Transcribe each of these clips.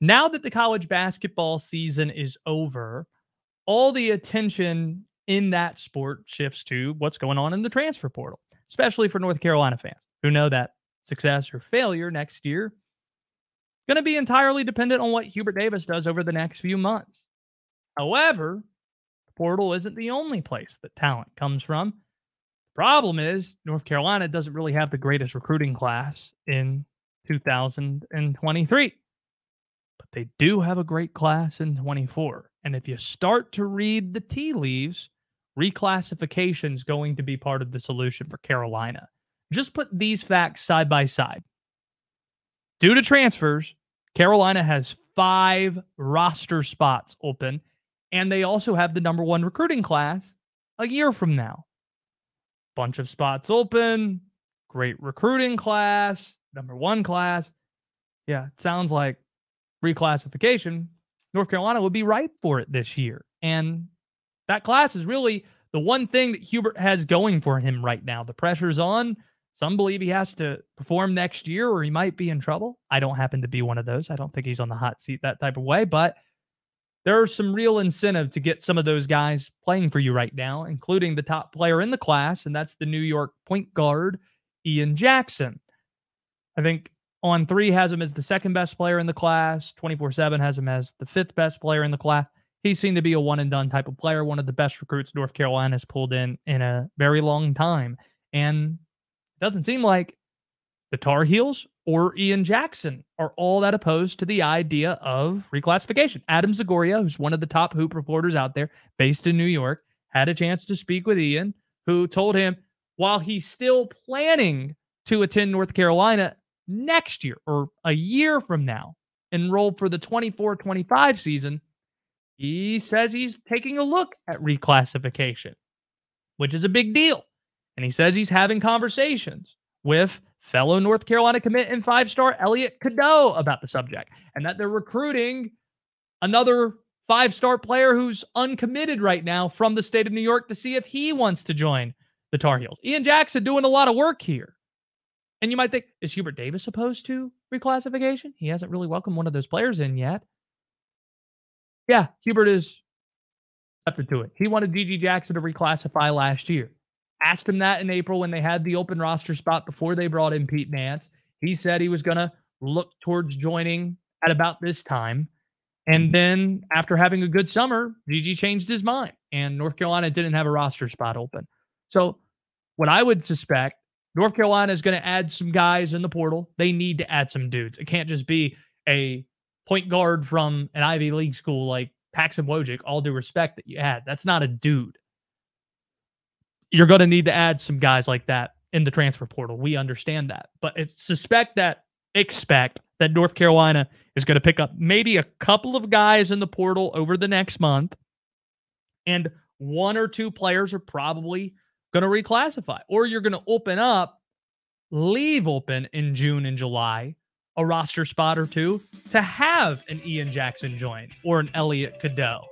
Now that the college basketball season is over, all the attention in that sport shifts to what's going on in the transfer portal, especially for North Carolina fans who know that success or failure next year going to be entirely dependent on what Hubert Davis does over the next few months. However, the portal isn't the only place that talent comes from. The problem is North Carolina doesn't really have the greatest recruiting class in 2023. But they do have a great class in 24. And if you start to read the tea leaves, reclassification is going to be part of the solution for Carolina. Just put these facts side by side. Due to transfers, Carolina has five roster spots open, and they also have the number one recruiting class a year from now. Bunch of spots open, great recruiting class, number one class. Yeah, it sounds like reclassification. North Carolina would be ripe for it this year. And that class is really the one thing that Hubert has going for him right now. The pressure's on. Some believe he has to perform next year or he might be in trouble. I don't happen to be one of those. I don't think he's on the hot seat that type of way, but there are some real incentive to get some of those guys playing for you right now, including the top player in the class, and that's the New York point guard, Ian Jackson. I think On3 has him as the second best player in the class. 24 7 has him as the fifth best player in the class. He seemed to be a one and done type of player, one of the best recruits North Carolina has pulled in in a very long time. And it doesn't seem like the Tar Heels or Ian Jackson are all that opposed to the idea of reclassification. Adam Zagoria, who's one of the top hoop reporters out there based in New York, had a chance to speak with Ian, who told him while he's still planning to attend North Carolina next year or a year from now, enrolled for the 24 25 season, he says he's taking a look at reclassification, which is a big deal. And he says he's having conversations with fellow North Carolina commit and five star Elliot Cadeau about the subject, and that they're recruiting another five star player who's uncommitted right now from the state of New York to see if he wants to join the Tar Heels. Ian Jackson doing a lot of work here. And you might think, is Hubert Davis opposed to reclassification? He hasn't really welcomed one of those players in yet. Yeah, Hubert is receptive to it. He wanted GG Jackson to reclassify last year. Asked him that in April when they had the open roster spot before they brought in Pete Nance. He said he was going to look towards joining at about this time. And then after having a good summer, GG changed his mind and North Carolina didn't have a roster spot open. So, what I would suspect, North Carolina is going to add some guys in the portal. They need to add some dudes. It can't just be a point guard from an Ivy League school like Paxson Wojcik, all due respect that you add. That's not a dude you're going to need to add some guys like that in the transfer portal. We understand that. But it's suspect that, expect that North Carolina is going to pick up maybe a couple of guys in the portal over the next month. And one or two players are probably going to reclassify, or you're going to open up, leave open in June and July a roster spot or two to have an Ian Jackson join or an Elliot Cadeau.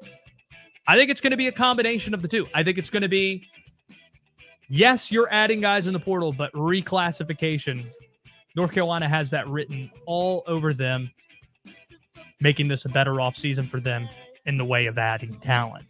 I think it's going to be a combination of the two. I think it's going to be yes, you're adding guys in the portal, but reclassification, North Carolina has that written all over them, making this a better off season for them in the way of adding talent.